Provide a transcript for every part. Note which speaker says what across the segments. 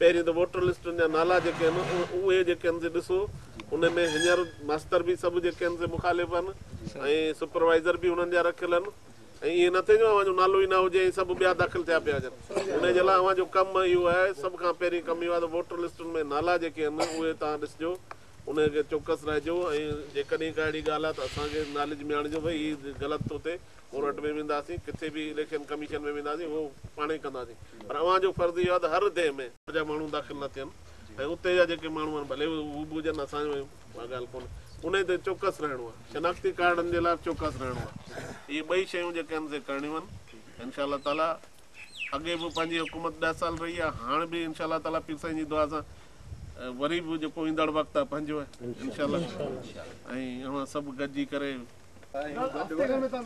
Speaker 1: पहिरीं त वोटर लिस्टनि जा नाला जेके आहिनि उहे जेके आहिनि ॾिसो उन में हींअर मास्तर बि सभु जेके आहिनि से मुखालिफ़ आहिनि ऐं सुपरवाइज़र बि हुननि जा रखियल आहिनि ऐं ईअं न थींदो आहे नालो ई न हुजे ऐं सभु ॿिया दाख़िल थिया पिया हुजनि उनजे लाइ कमु इहो आहे सभु खां पहिरीं कमु इहो आहे त वोटर लिस्टुनि में नाला जेके आहिनि उहे तव्हां ॾिसिजो उन खे चौकस रहिजो ऐं जेकॾहिं का अहिड़ी ॻाल्हि आहे त असांखे नॉलेज में आणिजो भई हीअ ग़लति थो थिए कोर्ट में वेंदासीं किथे बि इलेक्शन कमीशन में वेंदासीं उहो पाण ई कंदासीं पर अव्हां जो फर्ज़ु इहो आहे त हर देह में जा माण्हू दाख़िल न थियनि ऐं उते जा जेके माण्हू आहिनि भले हू बि हुजनि असांजो का ॻाल्हि कोन्हे उन ते चौकस रहिणो आहे शिनाख्ती कार्डनि जे लाइ चौकस रहणो आहे इहे ॿई शयूं जेके आहिनि से करणियूं आहिनि इनशा ताला अॻे बि पंहिंजी हुकूमत ॾह साल रही आहे हाणे बि ताला इनशाही दुआ सां वरी बि जेको ईंदड़ वक़्तु आहे पंहिंजो
Speaker 2: ان شاء الله ائي
Speaker 3: اونا سب گدي
Speaker 2: ڪري ائي مٿي ۾ تا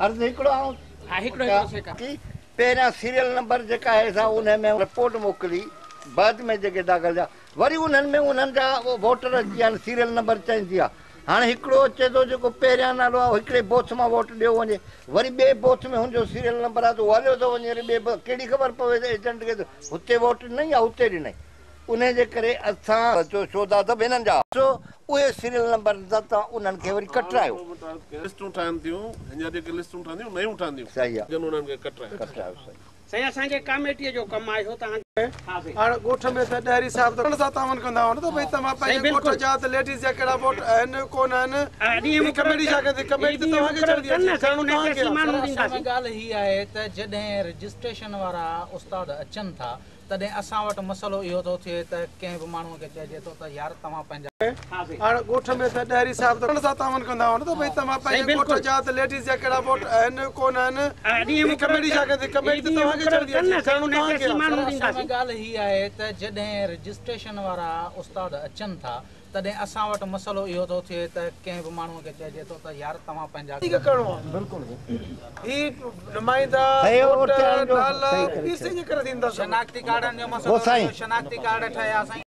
Speaker 3: افتي पहिरियां सीरियल नंबर जेका आहे असां उन में रिपोर्ट मोकिली बाद में जेके दाख़िल थिया वरी उन्हनि में उन्हनि जा वोटर जी आहिनि सीरियल नंबर चइजी आहे हाणे हिकिड़ो अचे थो जेको पहिरियां नालो आहे हिकिड़े बोथ मां वोट ॾियो वञे वरी ॿिए बोथ में हुनजो सीरियल नंबर आहे त उहो हलियो थो वञे वरी ॿिए कहिड़ी ख़बर पवे त एजेंट खे त हुते वोट ॾिनई आहे हुते ॾिनई उन जे करे असां जो शोदा त बिनन जा सो उहे सीरियल नंबर दता उनन के वरी कटरायो
Speaker 1: लिस्ट उठान थियो हिया जे के लिस्ट नयूं उठान
Speaker 3: सही आहे
Speaker 1: जन उनन के कटरायो
Speaker 3: कटरायो सही
Speaker 2: आहे असांजे जो कम आयो त हा
Speaker 4: और में त डेरी साहब त कंदा हो न त भई तमा पे गोठ जात लेडीज या केडा वोट एन कोन एन कमेटी जा के कमेटी तो
Speaker 5: वाके चढ़ त रजिस्ट्रेशन उस्ताद था तॾहिं असां वटि मसालो इहो थो थिए त कंहिं बि माण्हूअ खे चइजे थो त यार तव्हां पंहिंजा उस्ताद अचनि था तॾहिं असां वटि मसालो इहो थो थिए त कंहिं बि माण्हूअ खे चइजे थो त यार तव्हां पंहिंजा
Speaker 4: गोसाई
Speaker 5: शनाख्ती कार्ड है